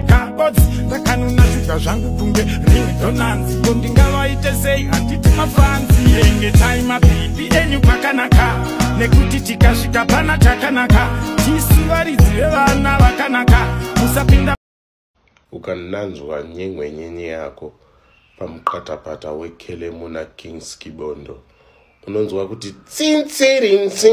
kabodzi ndakanonatidza zvangu kunge ringdonanzi ko ndingavaite sei? Handiti mafanzi. Enge taimabhibi enyu pakanaka. Nekuti tikasvika pana chakanaka. Tisu varidzi vevana vakanaka. Musapinda ukananzwa nyengwenyenye yako pamuqatapata wekelemu nakings kibondo unonzwa kuti tsintsirinsi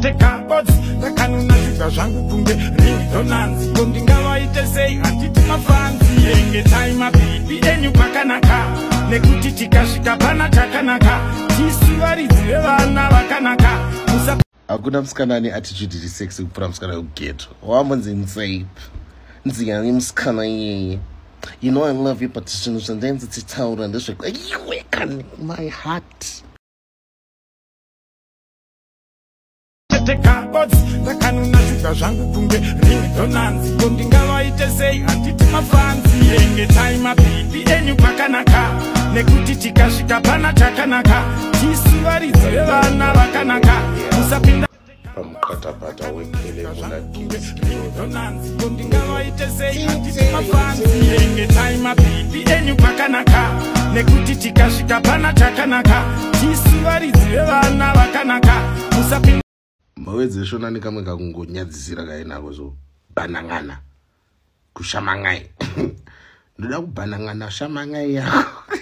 tete kabodzi ndakanonatidza zvangu kunge ringdonanzi ko ndingavaite sei? Handiti mafanzi. Enge taimabhibi enyu pakanaka nekuti tikasvika pana chakanaka tisu varidzi vevana vakanaka hakuna musikana ane attitude iri sexy kupfuura musikana wegeto wambonzi nsape nziyani musikana iyeye you know i love you but zvinhu zvandainzi titaura ndezveiweka my heart tete kabodzi ndakanonatidza zvangu kunge ringdonanzi ko ndingavaite sei? Handiti mafanzi. Enge taimabhibi enyu pakanaka. Nekuti tikasvika pana chakanaka tisu varidzi vevana vakanaka. Musapinda pamuqatapata wekelemu nakings kibondo donanzi ko ndingavaite sei? Handiti mafanzi. Enge taimabhibi enyu pakanaka. Nekuti tikasvika pana chakanaka tisu varidzi vevana vakanaka. Musapinda mawedzi eshonani kamwe kakungonyadzisira kainako zo bhanangana kushamangai ndoda kubhanangana shamangai yako